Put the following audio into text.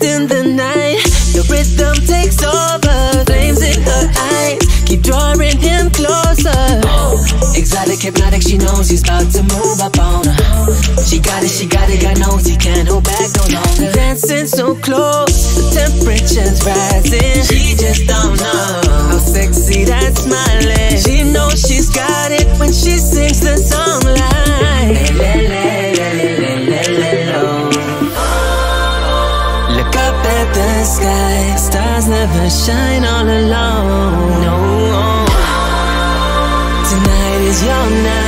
lost in the night. The rhythm takes over, flames in her eyes. Keep drawing him closer. Oh. Exotic, hypnotic, she knows he's about to move up on her. She got it, she got it, got knows he can't hold back no longer. Dancing so close, the temperature's rising. She just don't know how sexy that smile is. Sky, stars never shine all alone. No. Tonight is your night.